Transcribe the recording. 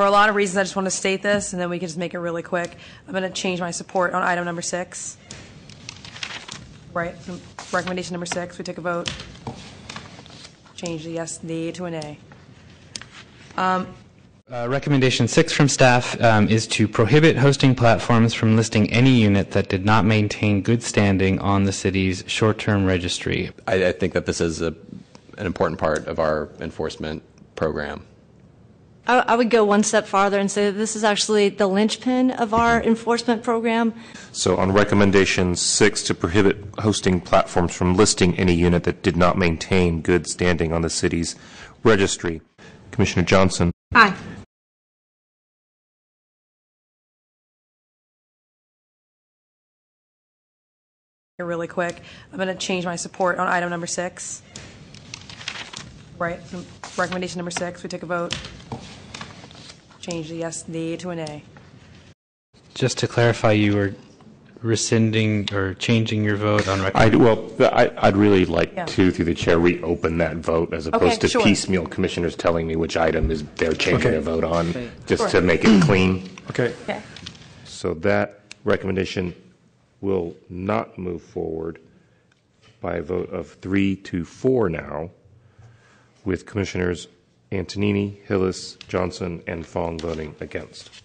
for a lot of reasons, I just want to state this, and then we can just make it really quick. I'm going to change my support on item number six. Right, recommendation number six, we took a vote. Change the yes, the to an A. Uh, Recommendation six from staff um, is to prohibit hosting platforms from listing any unit that did not maintain good standing on the city's short-term registry. I, I think that this is a, an important part of our enforcement program. I, I would go one step farther and say that this is actually the linchpin of our enforcement program. So on recommendation six, to prohibit hosting platforms from listing any unit that did not maintain good standing on the city's registry. Commissioner Johnson. Aye. Really quick. I'm going to change my support on item number six. Right, recommendation number six, we take a vote. Change the yes, the to an A. Just to clarify, you were rescinding or changing your vote on I, recommendation. well, I, I'd really like Yeah. to, through the chair, reopen that vote as opposed to sure. piecemeal commissioners telling me which item is they're changing Okay. their vote on, just Sure. to make it clean. Okay. Okay. So that recommendation will not move forward by a vote of three to four now, with Commissioners Antonini, Hillis, Johnson, and Fong voting against.